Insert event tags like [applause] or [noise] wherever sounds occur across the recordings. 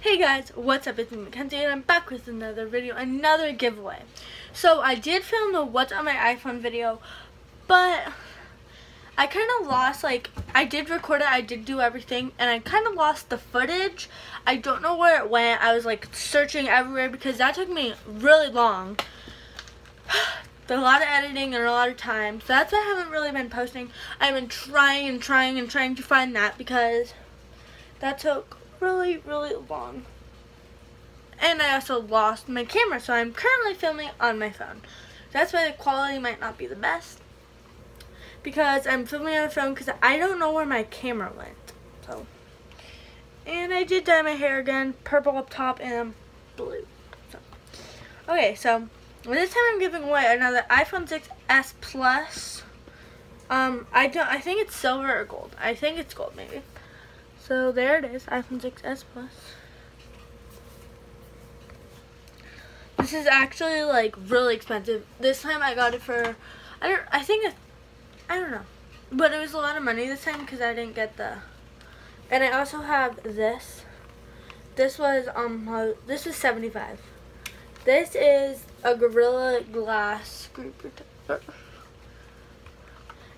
Hey guys, what's up? It's me, Mackenzie, and I'm back with another video, another giveaway. So, I did film the What's on My iPhone video, but I kind of lost, like, I did record it, I did do everything, and I kind of lost the footage. I don't know where it went. I was, like, searching everywhere because that took me really long. [sighs] a lot of editing and a lot of time. So that's why I haven't really been posting. I've been trying and trying and trying to find that because that took really, really long. And I also lost my camera, so I'm currently filming on my phone. That's why the quality might not be the best. Because I'm filming on the phone because I don't know where my camera went. So, And I did dye my hair again, purple up top and blue. So, okay, so this time I'm giving away another iPhone 6s Plus. Um, I don't. I think it's silver or gold. I think it's gold, maybe. So there it is, iPhone 6s Plus. This is actually like really expensive. This time I got it for, I don't, I think, I don't know, but it was a lot of money this time because I didn't get the, and I also have this. This was um, this was 75. This is a Gorilla Glass screen protector.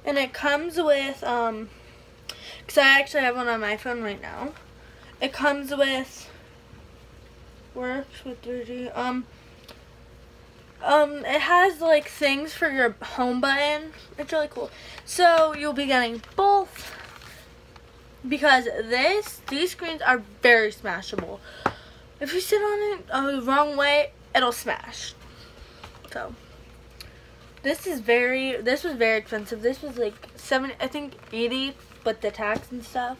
And it comes with um, because I actually have one on my phone right now. It comes with, works with 3G, um, um, it has like things for your home button. It's really cool. So you'll be getting both because this, these screens are very smashable. If you sit on it uh, the wrong way, it'll smash. So this is very, this was very expensive. This was like seven, I think 80 but the tax and stuff.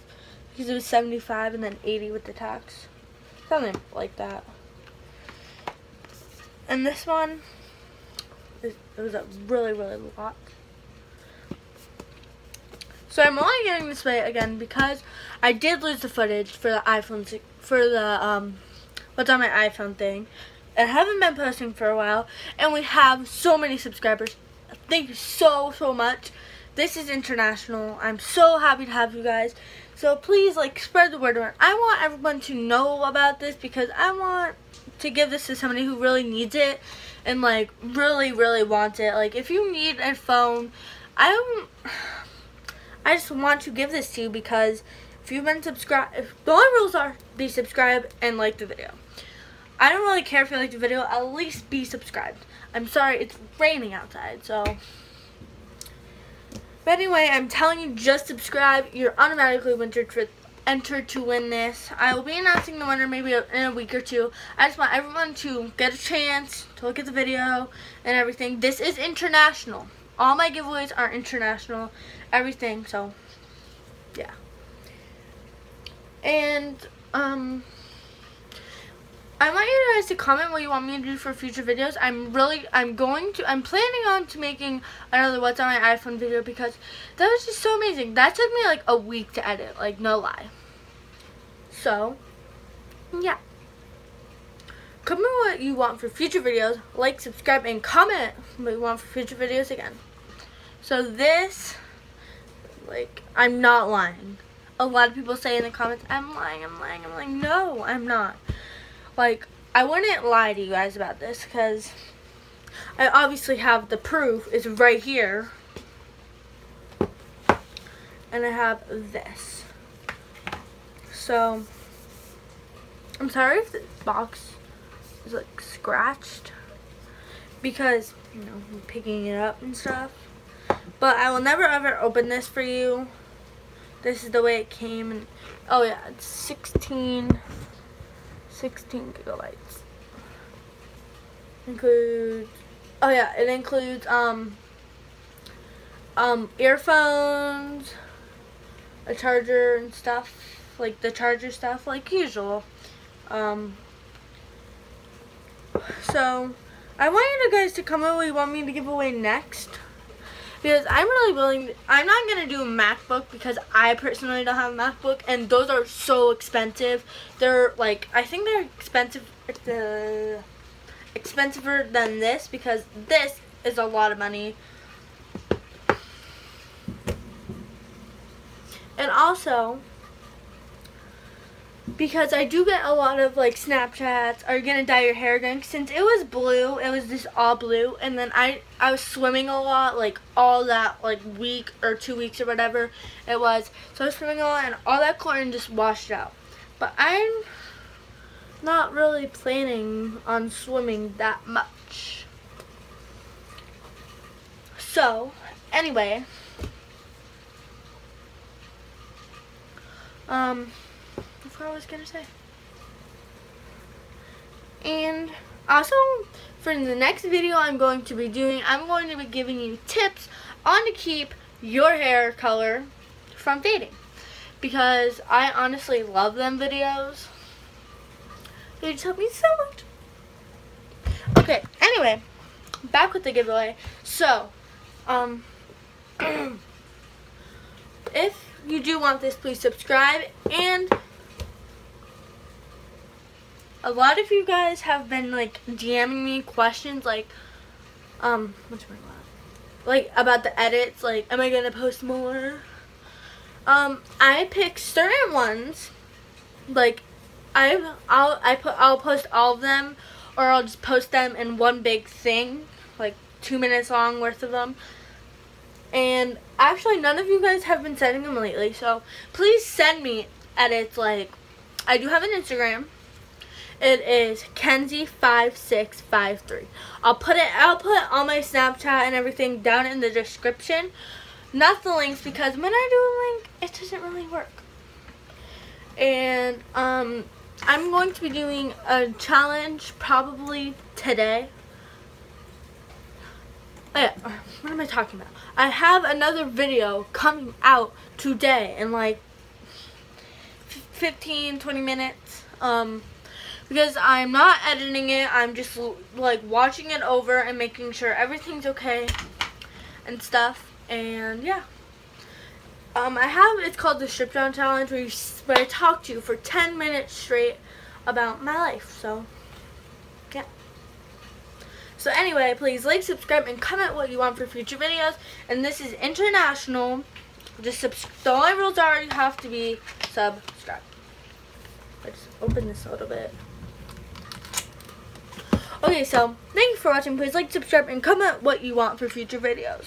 Because it was 75 and then 80 with the tax. Something like that. And this one, it was a really, really lot. So I'm only getting this way again because I did lose the footage for the iPhone, for the, um, what's on my iPhone thing. I haven't been posting for a while, and we have so many subscribers. Thank you so, so much. This is international. I'm so happy to have you guys. So please, like, spread the word around. I want everyone to know about this because I want to give this to somebody who really needs it and, like, really, really wants it. Like, if you need a phone, I. [sighs] I just want to give this to you because if you've been subscribed, the only rules are be subscribed and like the video. I don't really care if you like the video, at least be subscribed. I'm sorry, it's raining outside, so but anyway, I'm telling you, just subscribe. You're automatically entered for entered to win this. I will be announcing the winner maybe in a week or two. I just want everyone to get a chance to look at the video and everything. This is international. All my giveaways are international. Everything, so yeah. And um I want you guys to comment what you want me to do for future videos. I'm really, I'm going to, I'm planning on to making another What's on My iPhone video because that was just so amazing. That took me like a week to edit, like no lie. So, yeah. Comment what you want for future videos, like, subscribe, and comment what you want for future videos again. So this, like, I'm not lying. A lot of people say in the comments, I'm lying, I'm lying, I'm lying. No, I'm not like, I wouldn't lie to you guys about this because I obviously have the proof It's right here. And I have this. So, I'm sorry if the box is like scratched because, you know, I'm picking it up and stuff. But I will never ever open this for you. This is the way it came. And, oh yeah, it's 16 16 gigabytes. Includes, oh yeah, it includes, um, um, earphones, a charger and stuff, like the charger stuff, like usual. Um, so, I want you guys to comment what you want me to give away next because I'm really willing, I'm not to do a MacBook because I personally don't have a MacBook and those are so expensive. They're like, I think they're expensive, uh, expensiver than this because this is a lot of money. And also, because I do get a lot of like Snapchats. Are you gonna dye your hair again? Since it was blue, it was just all blue, and then I I was swimming a lot, like all that like week or two weeks or whatever it was. So I was swimming a lot, and all that chlorine just washed out. But I'm not really planning on swimming that much. So anyway, um what I was gonna say. And also, for the next video I'm going to be doing, I'm going to be giving you tips on to keep your hair color from fading. Because I honestly love them videos. They just help me so much. Okay, anyway, back with the giveaway. So, um, [clears throat] if you do want this, please subscribe and a lot of you guys have been like DMing me questions like, um, what's my last? Like about the edits, like, am I gonna post more? Um, I pick certain ones, like, I I'll I put I'll post all of them, or I'll just post them in one big thing, like two minutes long worth of them. And actually, none of you guys have been sending them lately, so please send me edits. Like, I do have an Instagram it is Kenzie5653. I'll put it I'll put all my Snapchat and everything down in the description. Not the links because when I do a link, it doesn't really work. And um I'm going to be doing a challenge probably today. Oh yeah, what am I talking about? I have another video coming out today in like 15 20 minutes. Um because I'm not editing it. I'm just like watching it over and making sure everything's okay and stuff. And yeah. Um, I have, it's called the Strip Down Challenge where, you, where I talk to you for 10 minutes straight about my life. So, yeah. So anyway, please like, subscribe, and comment what you want for future videos. And this is international. Just the only rules are you have to be subscribed. Let's open this a little bit. Okay, so thank you for watching. Please like, subscribe, and comment what you want for future videos.